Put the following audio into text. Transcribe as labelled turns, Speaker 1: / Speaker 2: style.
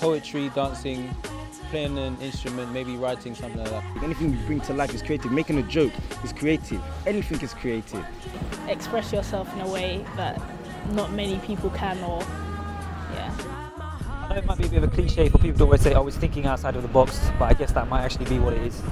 Speaker 1: poetry, dancing, playing an instrument, maybe writing something like that.
Speaker 2: Anything you bring to life is creative. Making a joke is creative. Anything is creative.
Speaker 3: Express yourself in a way that not many people can or yeah.
Speaker 4: I know it might be a bit of a cliche for people to always say, oh, I was thinking outside of the box, but I guess that might actually be what it is.